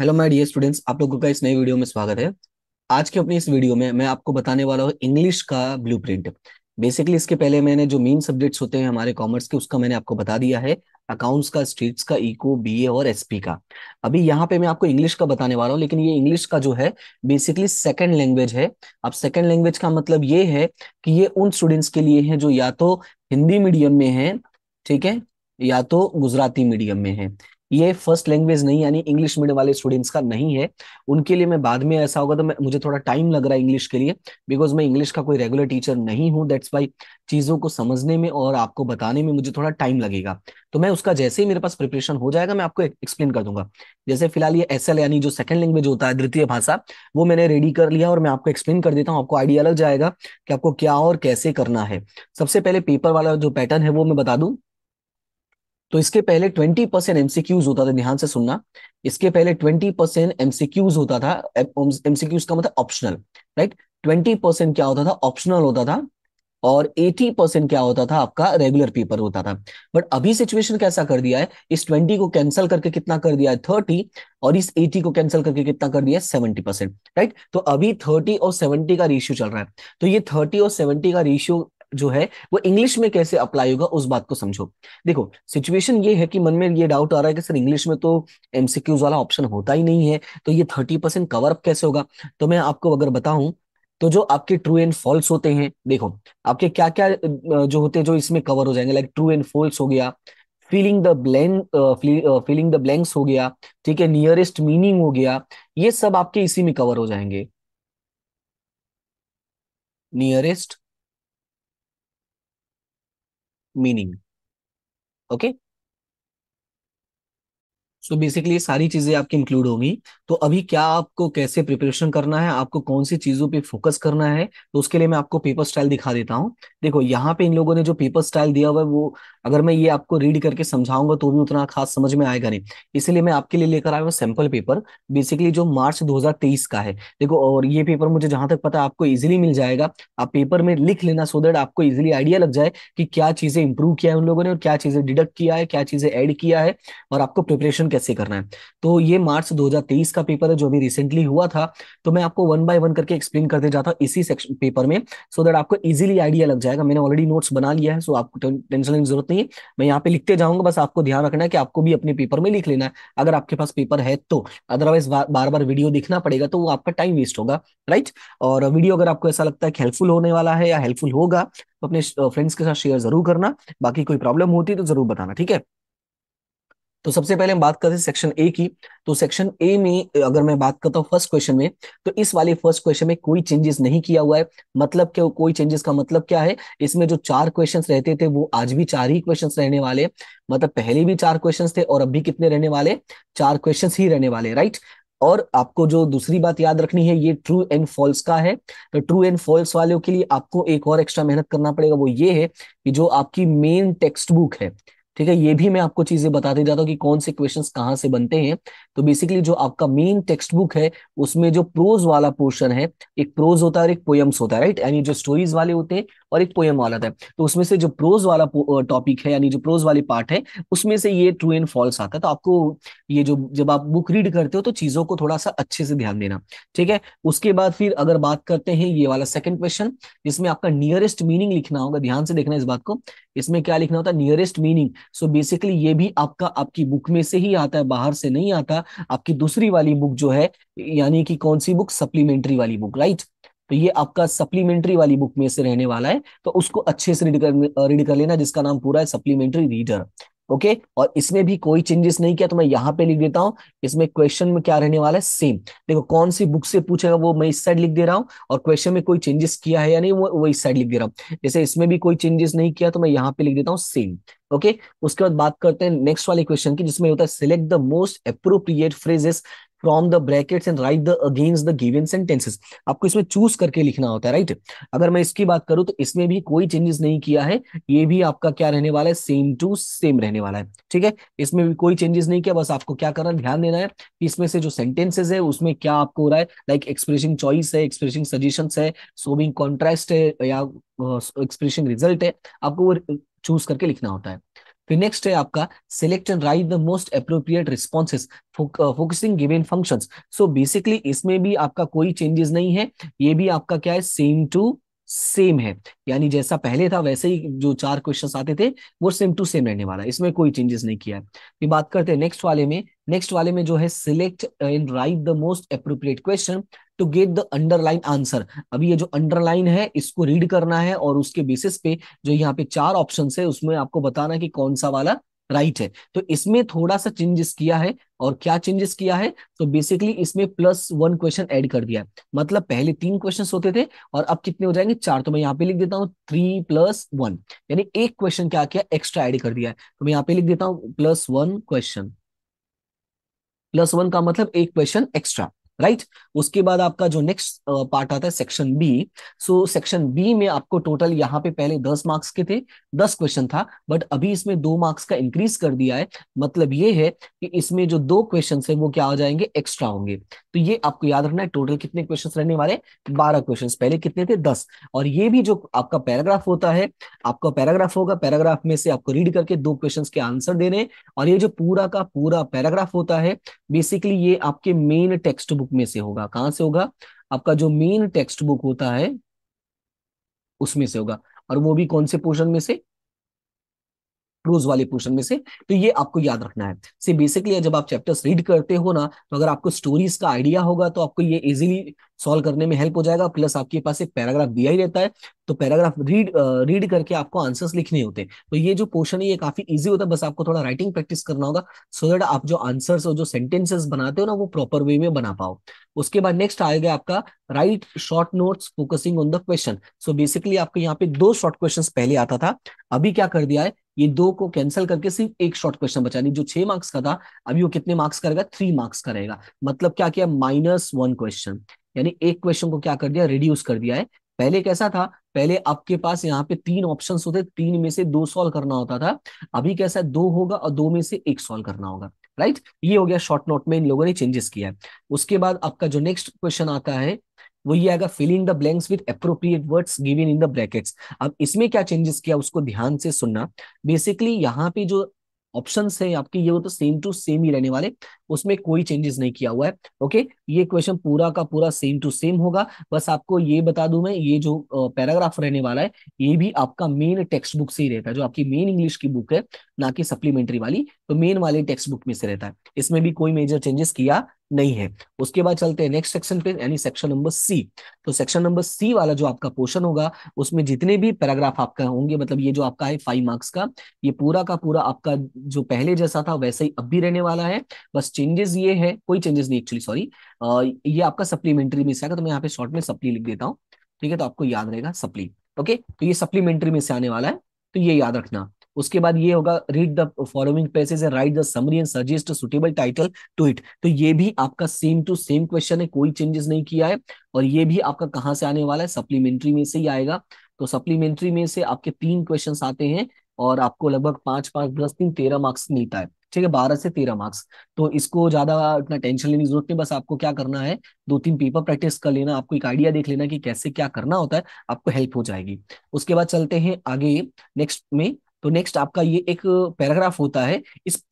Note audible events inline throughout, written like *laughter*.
Hello my dear students आप लोगों का इस नए वीडियो में स्वागत है। आज के अपने इस वीडियो में मैं आपको बताने वाला हूँ इंग्लिश का ब्लूप्रिंट बेसिकली इसके पहले मैंने जो मेन सब्जेक्ट्स होते हैं हमारे कॉमर्स के, उसका मैंने आपको बता दिया है। अकाउंट्स का स्टेट्स का इको बीए और एसपी का। अभी यहाँ पे मैं आपको इंग्लिश का बताने वाला हूँ, लेकिन ये इंग्लिश का जो है बेसिकली सेकंड लैंग्वेज है। अब सेकंड लैंग्वेज का मतलब ये है कि ये उन स्टूडेंट्स के लिए है जो या तो हिंदी मीडियम में है, ठीक है? या तो गुजराती मीडियम में है। ये फ़र्स्ट लैंग्वेज नहीं, यानी इंग्लिश मीडियम वाले स्टूडेंट्स का नहीं है। उनके लिए मैं बाद में ऐसा होगा तो मैं, मुझे थोड़ा टाइम लग रहा है इंग्लिश के लिए बिकॉज़ मैं इंग्लिश का कोई रेगुलर टीचर नहीं हूँ। दैट्स वाई चीज़ों को समझने में और आपको बताने में मुझे थोड़ा टाइम लगेगा। तो मैं उसका जैसे ही मेरे पास प्रिपरेशन हो जाएगा, मैं आपको एक्सप्लेन कर दूँगा। जैसे फ़िलहाल ये एस यानी जो सेकंड लैंग्वेज होता है, द्वितीय भाषा, वो मैंने रेडी कर लिया और मैं आपको एक्सप्लेन कर देता हूँ। आपको आइडिया लग जाएगा कि आपको क्या और कैसे करना है। सबसे पहले पेपर वाला जो पैटर्न है, वो मैं बता दूँ। तो इसके पहले ट्वेंटी परसेंट एमसीक्यूज होता था, ध्यान से सुनना। इसके पहले ट्वेंटी परसेंट एमसीक्यूज होता था एमसीक्यूज का मतलब ऑप्शनल राइट ट्वेंटी परसेंट क्या होता था? ऑप्शनल होता था और 80 परसेंट क्या होता था? आपका रेगुलर पेपर होता था। बट अभी सिचुएशन कैसा कर दिया है? इस 20 को कैंसिल करके कितना कर दिया है? 30 और इस 80 को कैंसिल करके कितना कर दिया है? 70 परसेंट राइट तो अभी 30 और 70 का रेशियो चल रहा है। तो ये 30 और 70 का रेशियो जो है, वो इंग्लिश में कैसे अप्लाई होगा, उस बात को समझो। देखो सिचुएशन ये है कि मन में ये डाउट आ रहा है कि सर इंग्लिश में तो एमसीक्यूज वाला ऑप्शन होता ही नहीं है तो ये थर्टी परसेंट कवर अप कैसे होगा? तो मैं आपको अगर बताऊँ तो जो आपके ट्रू एंड फॉल्स होते हैं, देखो, आपके क्या क्या जो होते हैं जो इसमें कवर हो जाएँगे लाइक ट्रू एंड फॉल्स हो गया feeling the blank feeling the blanks हो गया, ठीक है नियरेस्ट मीनिंग हो गया, ये सब आपके इसी में कवर हो जाएँगे। Nearest meaning okay so basically ये सारी चीज़ें आपकी इंक्लूड होंगी। तो अभी क्या आपको कैसे प्रिपरेशन करना है, आपको कौन सी चीज़ों पे फोकस करना है तो उसके लिए मैं आपको पेपर स्टाइल दिखा देता हूँ। देखो, यहाँ पे इन लोगों ने जो पेपर स्टाइल दिया हुआ है, वो अगर मैं ये आपको रीड करके समझाऊँगा तो भी उतना खास समझ में आएगा नहीं। इसलिए मैं आपके लिए लेकर आया हूँ सैंपल पेपर बेसिकली जो मार्च दो हज़ार तेईस का है, देखो, और ये पेपर मुझे जहाँ तक पता है आपको इजिली मिल जाएगा। आप पेपर में लिख लेना सो देट आपको इजिली आइडिया लग जाए कि क्या चीज़ें इंप्रूव किया है उन लोगों ने और क्या चीज़ें डिडक्ट किया है, क्या चीज़ें एड किया है और आपको प्रिपरेशन कैसे करना है। तो ये मार्च 2023 का पेपर है, जो अभी रिसेंटली हुआ था। तो मैं आपको वन बाय वन करके एक्सप्लेन करते जाता हूँ इसी सेक्शन पेपर में सो so दैट आपको इजीली आइडिया लग जाएगा। मैंने ऑलरेडी नोट्स बना लिया है सो so आपको टेंशन की ज़रूरत नहीं है। मैं यहाँ पे लिखते जाऊँगा, बस आपको ध्यान रखना है कि आपको भी अपने पेपर में लिख लेना है। अगर आपके पास पेपर है तो अदरवाइज़ बार बार वीडियो देखना पड़ेगा तो वो आपका टाइम वेस्ट होगा राइट और वीडियो अगर आपको ऐसा लगता है हेल्पफुल होने वाला है या हेल्पफुल होगा तो अपने फ्रेंड्स के साथ शेयर ज़रूर करना। बाकी कोई प्रॉब्लम होती है तो ज़रूर बताना, ठीक है? तो सबसे पहले हम बात करते हैं सेक्शन ए की। तो सेक्शन ए में, अगर मैं बात करता हूँ फ़र्स्ट क्वेश्चन में तो इस वाले फ़र्स्ट क्वेश्चन में कोई चेंजेस नहीं किया हुआ है। मतलब क्या, कोई चेंजेस का मतलब क्या है? इसमें जो चार क्वेश्चंस रहते थे, वो आज भी चार ही क्वेश्चंस रहने वाले मतलब पहले भी चार क्वेश्चंस थे और अभी कितने रहने वाले चार क्वेश्चंस ही रहने वाले राइट और आपको जो दूसरी बात याद रखनी है, ये ट्रू एंड फॉल्स का है। तो ट्रू एंड फॉल्स वालों के लिए आपको एक और एक्स्ट्रा मेहनत करना पड़ेगा, वो ये है कि जो आपकी मेन टेक्स्ट बुक है ठीक है, ये भी मैं आपको चीज़ें बताते जाता हूँ कि कौन से क्वेश्चंस कहाँ से बनते हैं। तो बेसिकली जो आपका मेन टेक्स्ट बुक है, उसमें जो प्रोज वाला पोर्शन है, एक प्रोज होता है और एक पोयम्स होता है राइट यानी जो स्टोरीज वाले होते हैं और एक पोयम वाला था तो उसमें से जो प्रोज वाला टॉपिक है, यानी जो प्रोज वाली पार्ट है, उसमें से ये ट्रू एंड फॉल्स आता है। तो आपको ये जो, जब आप बुक रीड करते हो तो चीज़ों को थोड़ा सा अच्छे से ध्यान देना, ठीक है? उसके बाद फिर अगर बात करते हैं ये वाला सेकंड क्वेश्चन जिसमें आपका नियरेस्ट मीनिंग लिखना होगा, ध्यान से देखना इस बात को, इसमें क्या लिखना होता है? नियरेस्ट मीनिंग सो बेसिकली ये भी आपका, आपकी बुक में से ही आता है, बाहर से नहीं आता। आपकी दूसरी वाली बुक जो है, यानी कि कौन सी बुक सप्लीमेंट्री वाली बुक राइट तो ये आपका सप्लीमेंट्री वाली बुक में से रहने वाला है। तो उसको अच्छे से रीड कर रीड कर लेना, जिसका नाम पूरा है सप्लीमेंट्री रीडर ओके? और इसमें भी कोई चेंजेस नहीं किया तो मैं यहाँ पे लिख देता हूँ। इसमें क्वेश्चन में क्या रहने वाला है? सेम देखो, कौन सी बुक से पूछेगा वो मैं इस साइड लिख दे रहा हूँ और क्वेश्चन में कोई चेंजेस किया है या नहीं वो वो इस साइड लिख दे रहा हूँ। जैसे इसमें भी कोई चेंजेस नहीं किया तो मैं यहाँ पे लिख देता हूँ सेम ओके? उसके बाद बात करते हैं नेक्स्ट वाले क्वेश्चन की जिसमें होता है select the most appropriate phrases from the brackets and write the against the given sentences आपको इसमें चूज़ करके लिखना होता है राइट अगर मैं इसकी बात करूँ तो इसमें भी कोई चेंजेस नहीं किया है। ये भी आपका क्या रहने वाला है? सेम टू सेम रहने वाला है, ठीक है? इसमें भी कोई चेंजेस नहीं किया, बस आपको क्या करना ध्यान देना है कि इसमें से जो सेंटेंसेस है, उसमें क्या आपको हो रहा है? लाइक एक्सप्रेसिंग चॉइस है एक्सप्रेसिंग सजेशन है सोविंग कॉन्ट्रास्ट है, या एक्सप्रेसिंग रिज़ल्ट है, आपको वो चूज़ करके लिखना होता है। फिर नेक्स्ट है आपका select and write the most appropriate responses focusing given functions so basically इसमें भी आपका कोई चेंजेस नहीं है, ये भी आपका क्या है सेम टू सेम है। यानी जैसा पहले था वैसे ही जो चार क्वेश्चंस आते थे, वो सेम टू सेम रहने वाला है। इसमें कोई चेंजेस नहीं किया। है बात करते हैं नेक्स्ट वाले में। नेक्स्ट वाले में जो है select and write the most appropriate question to get the underline answer अभी ये जो अंडरलाइन है, इसको रीड करना है और उसके बेसिस पे जो यहाँ पे चार ऑप्शन है, उसमें आपको बताना कि कौन सा वाला राइट है। तो इसमें थोड़ा सा चेंजेस किया है और क्या चेंजेस किया है? तो बेसिकली इसमें प्लस वन क्वेश्चन ऐड कर दिया है। मतलब पहले तीन क्वेश्चन होते थे और अब कितने हो जाएँगे? चार। तो मैं यहाँ पे लिख देता हूँ थ्री प्लस वन यानी एक क्वेश्चन क्या किया? एक्स्ट्रा ऐड कर दिया है। तो मैं यहाँ पे लिख देता हूँ plus one question plus one का मतलब एक क्वेश्चन एक्स्ट्रा राइट? उसके बाद आपका जो नेक्स्ट पार्ट आता है section B so section B में आपको टोटल यहाँ पे पहले दस मार्क्स के थे, दस क्वेश्चन था बट अभी इसमें दो मार्क्स का इंक्रीज कर दिया है। मतलब ये है कि इसमें जो दो क्वेश्चन है, वो क्या हो जाएँगे एक्स्ट्रा होंगे। तो ये आपको याद रखना है टोटल कितने क्वेश्चन रहने वाले बारह क्वेश्चन पहले कितने थे? दस। और ये भी जो आपका पैराग्राफ होता है, आपका पैराग्राफ होगा पैराग्राफ में से आपको रीड करके दो क्वेश्चन के आंसर देने और ये जो पूरा का पूरा पैराग्राफ होता है बेसिकली ये आपके मेन टेक्स्ट बुक में से होगा। कहाँ से होगा? आपका जो मेन टेक्स्ट बुक होता है, उसमें से होगा। और वो भी कौन से पोर्शन में से? प्रोज वाले पोर्शन में से तो ये आपको याद रखना है। सी बेसिकली जब आप चैप्टर्स रीड करते हो ना तो अगर आपको स्टोरीज का आइडिया होगा तो आपको ये इजीली सॉल्व करने में हेल्प हो जाएगा। प्लस आपके पास एक पैराग्राफ दिया ही रहता है तो पैराग्राफ रीड रीड करके आपको आंसर्स लिखने होते हैं। तो ये जो पोर्शन है, ये काफ़ी इजी होता है। बस आपको थोड़ा राइटिंग प्रैक्टिस करना होगा सो दैट आप जो आंसर्स और जो सेंटेंसेस बनाते हो ना, वो प्रॉपर वे में बना पाओ। उसके बाद नेक्स्ट आएगा आपका write short notes focusing on the question so basically आपको यहाँ पे दो शॉर्ट क्वेश्चन पहले आता था। अभी क्या कर दिया है ये दो को कैंसिल करके सिर्फ़ एक शॉर्ट क्वेश्चन बचा जो छह मार्क्स का था, अभी वो कितने मार्क्स करेगा? थ्री मार्क्स का रहेगा मतलब क्या किया? माइनस वन क्वेश्चन यानी एक क्वेश्चन को क्या कर दिया? रिड्यूस कर दिया है। पहले कैसा था? पहले आपके पास यहाँ पे तीन ऑप्शन होते, तीन में से दो सॉल्व करना होता था। अभी कैसा है? दो होगा और दो में से एक सॉल्व करना होगा। राइट ये हो गया शॉर्ट नोट में इन लोगों ने चेंजेस किया है। उसके बाद आपका जो नेक्स्ट क्वेश्चन आता है वो ये आएगा filling the blanks with appropriate words given in the brackets अब इसमें क्या चेंजेस किया, उसको ध्यान से सुनना। बेसिकली यहाँ पे जो ऑप्शन है आपके, ये वो तो सेम टू सेम ही रहने वाले, उसमें कोई चेंजेस नहीं किया हुआ है। ओके ये क्वेश्चन पूरा का पूरा सेम टू सेम होगा। बस आपको ये बता दूँ मैं, ये जो पैराग्राफ रहने वाला है, ये भी आपका मेन टेक्स्ट बुक से ही रहता है, जो आपकी मेन इंग्लिश की बुक है, ना कि सप्लीमेंट्री वाली। तो मेन वाले टेक्स्ट बुक में से रहता है। इसमें भी कोई मेजर चेंजेस किया नहीं है। उसके बाद चलते हैं नेक्स्ट सेक्शन पे, यानी सेक्शन नंबर सी तो सेक्शन नंबर सी वाला जो आपका पोर्शन होगा, उसमें जितने भी पैराग्राफ आपका होंगे मतलब ये जो आपका है फाइव मार्क्स का, ये पूरा का पूरा आपका जो पहले जैसा था, वैसे ही अब भी रहने वाला है। बस चेंजेस ये है, कोई चेंजेस नहीं एक्चुअली सॉरी ये आपका सप्लीमेंट्री में से आएगा तो मैं यहाँ पे शॉर्ट में सप्ली लिख देता हूँ। ठीक है तो आपको याद रहेगा सप्ली ओके तो ये सप्लीमेंट्री में से आने वाला है तो ये याद रखना। उसके बाद ये होगा read the following passage and write the summary and suggest suitable title to it तो ये भी आपका सेम टू सेम क्वेश्चन है, कोई चेंजेस नहीं किया है, और ये भी आपका कहाँ से आने वाला है? सप्लीमेंट्री में से ही आएगा। तो सप्लीमेंट्री में से आपके तीन क्वेश्चन आते हैं, और आपको लगभग पाँच पाँच, दस, तीन, तेरह मार्क्स मिलता है। ठीक है, बारह से तेरह मार्क्स तो इसको ज़्यादा इतना टेंशन लेने की ज़रूरत नहीं, बस आपको क्या करना है, दो तीन पेपर प्रैक्टिस कर लेना, आपको एक आइडिया देख लेना कि कैसे क्या करना होता है, आपको हेल्प हो जाएगी। उसके बाद चलते हैं आगे नेक्स्ट में। तो नेक्स्ट आपका ये एक पैराग्राफ होता है, इस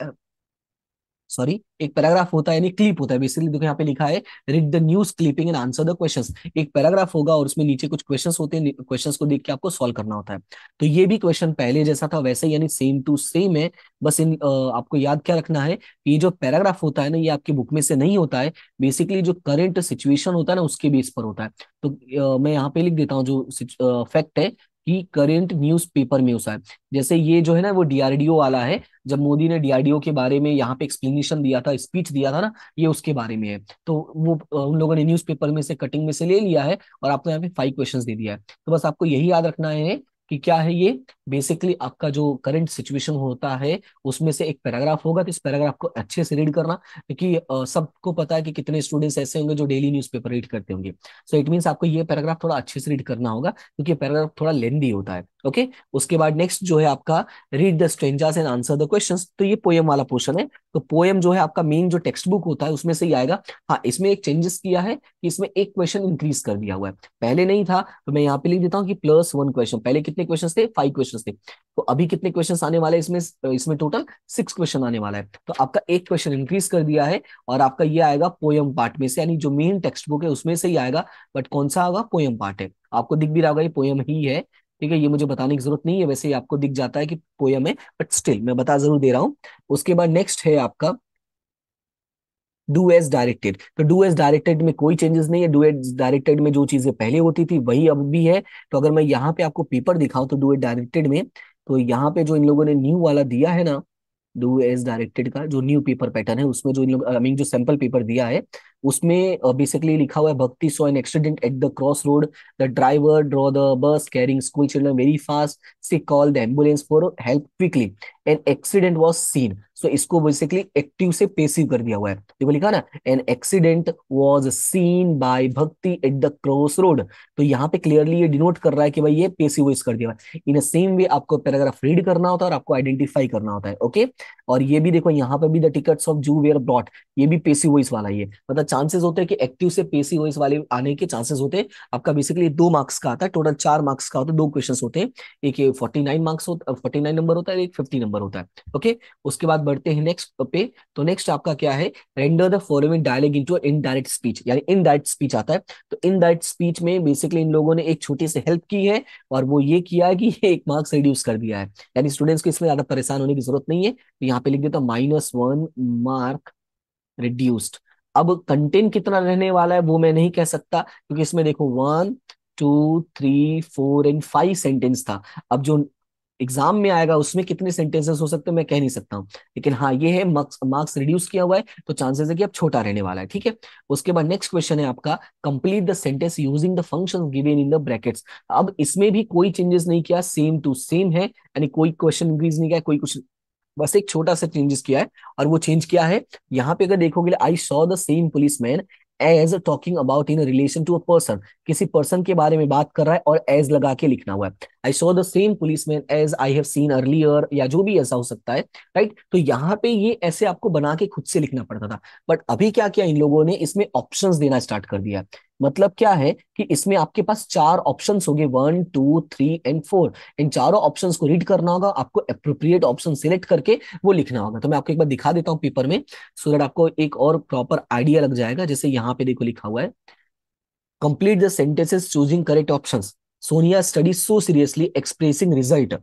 सॉरी एक पैराग्राफ होता है, यानी क्लिप होता है बेसिकली देखो यहाँ पे लिखा है read the news clipping and answer the questions एक पैराग्राफ होगा और उसमें नीचे कुछ क्वेश्चंस होते हैं क्वेश्चंस को देख के आपको सॉल्व करना होता है। तो ये भी क्वेश्चन पहले जैसा था, वैसे यानी सेम टू सेम है। बस इन आपको याद क्या रखना है ये जो पैराग्राफ होता है ना, ये आपकी बुक में से नहीं होता है। बेसिकली जो करंट सिचुएशन होता है ना, उसके बेस पर होता है। तो मैं यहाँ पे लिख देता हूँ जो फैक्ट है। कि करेंट न्यूज़ पेपर में उसा है। जैसे ये जो है ना, वो डीआरडीओ वाला है, जब मोदी ने डीआरडीओ के बारे में यहाँ पे एक्सप्लेनेशन दिया था स्पीच दिया था ना, ये उसके बारे में है। तो वो उन लोगों ने न्यूज़ पेपर में से कटिंग में से ले लिया है और आपको यहाँ पे फाइव क्वेश्चन दे दिया है। तो बस आपको यही याद रखना है कि क्या है ये? बेसिकली आपका जो करंट सिचुएशन होता है, उसमें से एक पैराग्राफ होगा तो इस पैराग्राफ को अच्छे से रीड करना, क्योंकि सबको पता है कि कितने स्टूडेंट्स ऐसे होंगे जो डेली न्यूज़पेपर रीड करते होंगे। सो इट मीन्स आपको ये पैराग्राफ थोड़ा अच्छे से रीड करना होगा, क्योंकि पैराग्राफ थोड़ा लेंदी होता है ओके उसके बाद नेक्स्ट जो है आपका read the strangers and answer the question तो ये पोएम वाला पोर्शन है। तो पोएम जो है आपका मेन जो टेक्स्ट बुक होता है, उसमें से ही आएगा। हाँ इसमें एक चेंजेस किया है कि इसमें एक क्वेश्चन इंक्रीज कर दिया हुआ है। पहले नहीं था तो मैं यहाँ पे लिख देता हूँ कि प्लस वन क्वेश्चन पहले कितने क्वेश्चन थे? फाइव क्वेश्चन थे। तो अभी कितने क्वेश्चन आने वाले इसमें? इसमें टोटल सिक्स क्वेश्चन आने वाला है। तो आपका एक क्वेश्चन इंक्रीज कर दिया है और आपका ये आएगा पोयम पार्ट में से, यानी जो मेन टेक्स्ट बुक है, उसमें से ही आएगा। बट कौन सा आएगा पोयम पार्ट है। आपको दिख भी रहा होगा, ये पोयम ही है। ठीक है, ये मुझे बताने की ज़रूरत नहीं है, वैसे ही आपको दिख जाता है कि पोयम है बट स्टिल मैं बता ज़रूर दे रहा हूँ। उसके बाद नेक्स्ट है आपका do as directed do as as directed में कोई चेंजेस नहीं है डू एज डायरेक्टेड में जो चीज़ें पहले होती थी, वही अब भी है। तो अगर मैं यहाँ पे आपको पेपर दिखाऊँ तो डू एज डायरेक्टेड में तो यहाँ पे जो इन लोगों ने न्यू वाला दिया है ना डू एज डायरेक्टेड का जो न्यू पेपर पैटर्न है उसमें जो इन लोग आई मीन जो सैंपल पेपर दिया है उसमें बेसिकली uh, लिखा हुआ है Bhakti so an accident at the cross road the driver draw the bus carrying school children very fast see call the ambulance for help quickly an accident was seen so इसको basically active से passive कर दिया हुआ है। देखो लिखा ना an accident was seen by Bhakti at the cross road तो यहाँ पे क्लियरली ये डिनोट कर रहा है कि भाई ये पेसिव वॉइस कर दिया हुआ है। इन सेम वे आपको पैराग्राफ रीड करना होता है और आपको आइडेंटिफाई करना होता है ओके और ये भी देखो, यहाँ पे भी the tickets of zoo were brought ये भी पेसिव वॉइस वाला है मतलब चांसेस होते हैं कि एक्टिव से पेसिव वॉइस वाले आने के चांसेस होते हैं। आपका बेसिकली दो मार्क्स का आता है टोटल चार मार्क्स का होता है, दो क्वेश्चन होते हैं। एक फोर्टी नाइन मार्क्स होता फोर्टी नाइन नंबर होता है, एक फिफ्टी नंबर होता है ओके उसके बाद बढ़ते हैं नेक्स्ट पे तो नेक्स्ट आपका क्या है? Render the following dialogue into indirect speech यानी इनडायरेक्ट स्पीच आता है। तो इनडायरेक्ट स्पीच में बेसिकली इन लोगों ने एक छोटी सी हेल्प की है, और वो ये किया है कि *laughs* एक मार्क्स रिड्यूस कर दिया है। यानी स्टूडेंट्स को इसमें ज़्यादा परेशान होने की ज़रूरत नहीं है। तो यहाँ पे लिख देता माइनस वन मार्क रिड्यूस्ड अब कंटेंट कितना रहने वाला है, वो मैं नहीं कह सकता, क्योंकि इसमें देखो one two three four and five sentence था। अब जो एग्ज़ाम में आएगा, उसमें कितने सेंटेंसेस हो सकते हैं मैं कह नहीं सकता हूँ। लेकिन हाँ ये है मार्क्स मार्क्स रिड्यूस किया हुआ है तो चांसेस है कि अब छोटा रहने वाला है, ठीक है? उसके बाद नेक्स्ट क्वेश्चन है आपका complete the sentence using the function given in the brackets अब इसमें भी कोई चेंजेस नहीं किया सेम टू सेम है, यानी कोई क्वेश्चन इंक्रीज नहीं किया, कोई कुछ बस एक छोटा सा चेंजेस किया है, और वो चेंज किया है। यहाँ पे अगर देखोगे I saw the same police man as talking about in relation to a person किसी पर्सन के बारे में बात कर रहा है और एज लगा के लिखना हुआ है। I saw the same police man as I have seen earlier या जो भी ऐसा हो सकता है राइट right? तो यहाँ पे ये ऐसे आपको बना के खुद से लिखना पड़ता था। बट अभी क्या किया इन लोगों ने? इसमें ऑप्शन देना स्टार्ट कर दिया। मतलब क्या है कि इसमें आपके पास चार ऑप्शंस होंगे one two three and four इन चारों ऑप्शंस को रीड करना होगा आपको अप्रोप्रिएट ऑप्शन सिलेक्ट करके वो लिखना होगा। तो मैं आपको एक बार दिखा देता हूँ पेपर में सो दैट आपको एक और प्रॉपर आइडिया लग जाएगा। जैसे यहाँ पे देखो लिखा हुआ है complete the sentences choosing correct option Sonia studied so seriously expressing result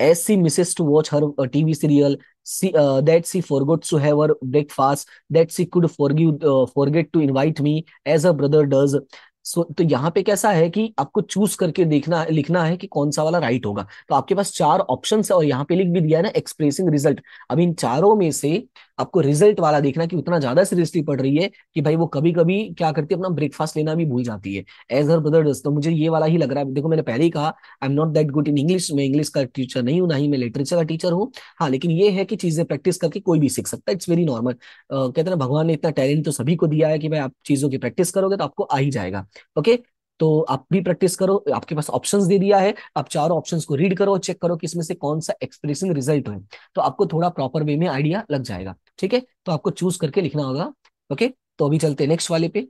she misses to watch her uh, TV serial, she, uh, that she forgot to have her breakfast, that she could forgive, uh, forget to invite me as her brother does. so, तो यहाँ पे कैसा है कि आपको choose करके देखना लिखना है कि कौन सा वाला राइट होगा तो आपके पास चार ऑप्शन है और यहाँ पे लिख भी दिया है ना एक्सप्रेसिंग रिज़ल्ट अब इन चारों में से आपको रिज़ल्ट वाला देखना कि उतना ज़्यादा सीरियसली पढ़ रही है कि भाई वो कभी कभी क्या करती है, अपना ब्रेकफास्ट लेना भी भूल जाती है। एज हर ब्रदर तो मुझे ये वाला ही लग रहा है। देखो, मैंने पहले ही कहा I am not that good in English मैं इंग्लिश का टीचर नहीं हूँ, ना ही मैं लिटरेचर का टीचर हूँ। हाँ लेकिन ये है कि चीज़ें प्रैक्टिस करके कोई भी सीख सकता है। इट्स वेरी नॉर्मल कहते हैं भगवान ने इतना टैलेंट तो सभी को दिया है कि भाई आप चीज़ों की प्रैक्टिस करोगे तो आपको आ ही जाएगा। ओके तो आप भी प्रैक्टिस करो, आपके पास ऑप्शंस दे दिया है, आप चारों ऑप्शंस को रीड करो चेक करो कि इसमें से कौन सा एक्सप्रेसिंग रिज़ल्ट है। तो आपको थोड़ा प्रॉपर वे में आइडिया लग जाएगा, ठीक है? तो आपको चूज़ करके लिखना होगा ओके तो अभी चलते नेक्स्ट वाले पे।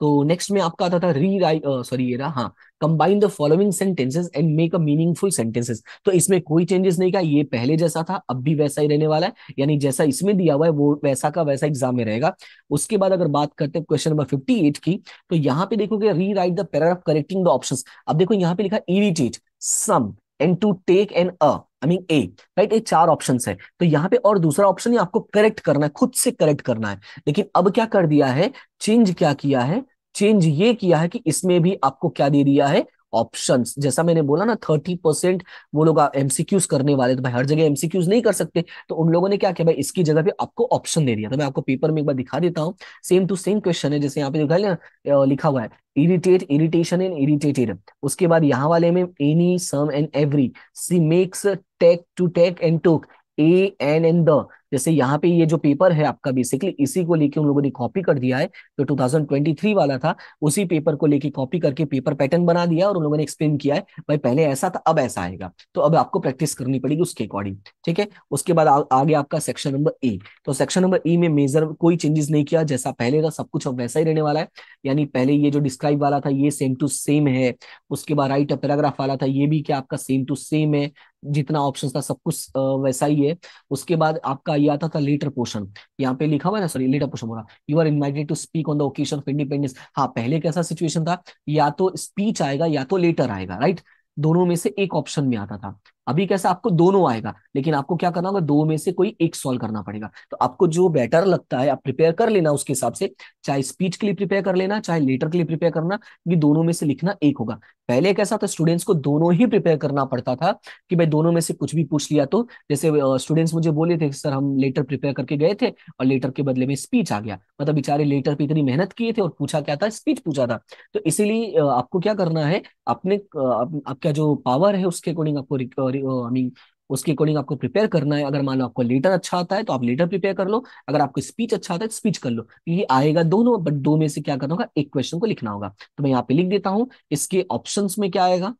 तो नेक्स्ट में आपका आता था री राइट सॉरी ये रहा हाँ combine the following sentences and make a meaningful sentences तो इसमें कोई चेंजेस नहीं का ये पहले जैसा था, अब भी वैसा ही रहने वाला है। यानी जैसा इसमें दिया हुआ है, वो वैसा का वैसा एग्ज़ाम में रहेगा। उसके बाद अगर बात करते हैं क्वेश्चन नंबर फिफ्टी एट की तो यहाँ पे देखोगे rewrite the paragraph correcting the option अब देखो यहाँ पे लिखा irritate some and to take an a I mean a right ये चार ऑप्शन है। तो यहाँ पे और दूसरा ऑप्शन ही आपको करेक्ट करना है, खुद से करेक्ट करना है। लेकिन अब क्या कर दिया है? चेंज क्या किया है? चेंज ये किया है कि इसमें भी आपको क्या दे दिया है? ऑप्शंस जैसा मैंने बोला ना थर्टी परसेंट वो लोग एमसीक्यूज करने वाले तो भाई हर जगह एमसीक्यूज नहीं कर सकते। तो उन लोगों ने क्या किया भाई, इसकी जगह पे आपको ऑप्शन दे दिया। तो मैं आपको पेपर में एक बार दिखा देता हूँ। सेम टू सेम क्वेश्चन है, जैसे यहाँ पे दिखा लिखा हुआ है इरिटेट इरिटेशन एंड इरिटेटेड उसके बाद यहाँ वाले में any some and every see makes take to take and took a an and the जैसे यहाँ पे ये जो पेपर है आपका बेसिकली इसी को लेके उन लोगों ने कॉपी कर दिया है जो 2023 वाला था उसी पेपर को लेके कॉपी करके पेपर पैटर्न बना दिया और उन लोगों ने एक्सप्लेन किया है भाई पहले ऐसा था अब ऐसा आएगा। तो अब आपको प्रैक्टिस करनी पड़ेगी उसके अकॉर्डिंग ठीक है? उसके बाद आ, आगे आपका सेक्शन नंबर ए तो सेक्शन नंबर ई में मेजर कोई चेंजेस नहीं किया जैसा पहले था सब कुछ अब वैसा ही रहने वाला है। यानी पहले ये जो डिस्क्राइब वाला था ये सेम टू सेम है उसके बाद राइट पैराग्राफ वाला था ये भी क्या आपका सेम टू सेम है जितना ऑप्शन था सब कुछ वैसा ही है। उसके बाद आपका ये आता था लेटर पोर्शन यहाँ पे लिखा हुआ ना सॉरी लेटर पोर्शन बोला। You are invited to speak on the occasion of independence हाँ पहले कैसा सिचुएशन था? या तो स्पीच आएगा, या तो लेटर आएगा राइट दोनों में से एक ऑप्शन में आता था। अभी कैसा आपको दोनों आएगा, लेकिन आपको क्या करना होगा? दो में से कोई एक सॉल्व करना पड़ेगा। तो आपको जो बेटर लगता है, आप प्रिपेयर कर लेना उसके हिसाब से। चाहे स्पीच के लिए प्रिपेयर कर लेना, चाहे लेटर के लिए प्रिपेयर करना क्योंकि दोनों में से लिखना एक होगा। पहले कैसा था स्टूडेंट्स को दोनों ही प्रिपेयर करना पड़ता था कि भाई दोनों में से कुछ भी पूछ लिया तो। जैसे स्टूडेंट्स मुझे बोले थे, सर, हम लेटर प्रिपेयर करके गए थे और लेटर के बदले में स्पीच आ गया। मतलब बेचारे लेटर पे इतनी मेहनत किए थे और पूछा क्या था स्पीच पूछा था। तो इसीलिए आपको क्या करना है, अपने आपका जो पावर है, उसके अकॉर्डिंग आपको आई मीन उसके अकॉर्डिंग आपको प्रिपेयर करना है। अगर मान लो आपको लेटर अच्छा आता है तो आप लेटर प्रिपेयर कर लो। अगर आपको स्पीच अच्छा आता है तो स्पीच कर लो। ये आएगा दोनों बट दो में से क्या करना होगा? एक क्वेश्चन को लिखना होगा। तो मैं यहाँ पे लिख देता हूँ, इसके ऑप्शन में क्या आएगा?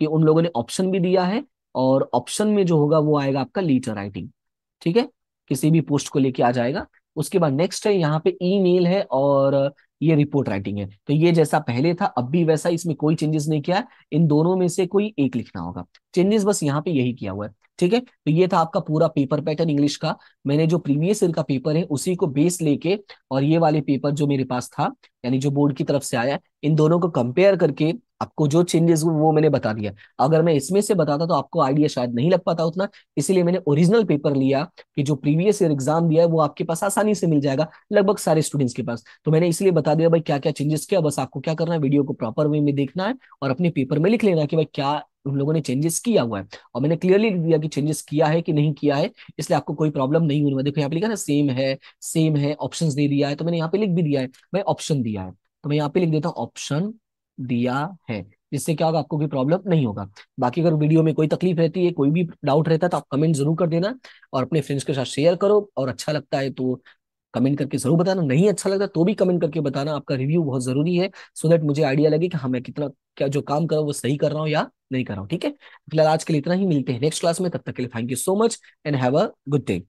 कि उन लोगों ने ऑप्शन भी दिया है, और ऑप्शन में जो होगा, वो आएगा आपका लीटर राइटिंग ठीक है? किसी भी पोस्ट को लेके आ जाएगा। उसके बाद नेक्स्ट है, यहाँ पे ईमेल है, और ये रिपोर्ट राइटिंग है। तो ये जैसा पहले था, अब भी वैसा, इसमें कोई चेंजेस नहीं किया। इन दोनों में से कोई एक लिखना होगा। चेंजेस बस यहाँ पे यही किया हुआ है। ठीक है? तो ये था आपका पूरा पेपर पैटर्न इंग्लिश का। मैंने जो प्रीवियस ईयर का पेपर है, उसी को बेस लेके और ये वाले पेपर जो मेरे पास था, यानी जो बोर्ड की तरफ़ से आया, इन दोनों को कंपेयर करके आपको जो चेंजेस वो मैंने बता दिया। अगर मैं इसमें से बताता तो आपको आइडिया शायद नहीं लग पाता उतना, इसीलिए मैंने ओरिजिनल पेपर लिया कि जो प्रीवियस ईयर एग्ज़ाम दिया है, वो आपके पास आसानी से मिल जाएगा, लगभग सारे स्टूडेंट्स के पास। तो मैंने इसलिए बता दिया, भाई क्या क्या चेंजेस किया, बस आपको क्या करना है वीडियो को प्रॉपर वे में देखना है और अपने पेपर में लिख लेना कि, भाई, क्या उन लोगों ने चेंजेस किया हुआ है। और मैंने क्लियरली दिया कि चेंजेस किया है कि नहीं किया है, इसलिए आपको कोई प्रॉब्लम नहीं होने देखो यहाँ पे लिखा ना सेम है सेम है ऑप्शन दे दिया है तो मैंने यहाँ पे लिख भी दिया है भाई ऑप्शन दिया है। तो मैं यहाँ पे लिख देता हूँ ऑप्शन दिया है, जिससे क्या होगा, आपको कोई प्रॉब्लम नहीं होगा। बाकी अगर वीडियो में कोई तकलीफ़ रहती है, कोई भी डाउट रहता है तो आप कमेंट ज़रूर कर देना और अपने फ्रेंड्स के साथ शेयर करो और अच्छा लगता है तो कमेंट करके ज़रूर बताना। नहीं अच्छा लगता तो भी कमेंट करके बताना, आपका रिव्यू बहुत ज़रूरी है सो दैट मुझे आइडिया लगे कि हाँ मैं कितना, क्या जो काम कर रहा हूँ, वो सही कर रहा हूँ या नहीं कर रहा हूँ, ठीक है? फ़िलहाल आज के लिए इतना ही, मिलते हैं नेक्स्ट क्लास में, तब तक के लिए thank you so much and have a good day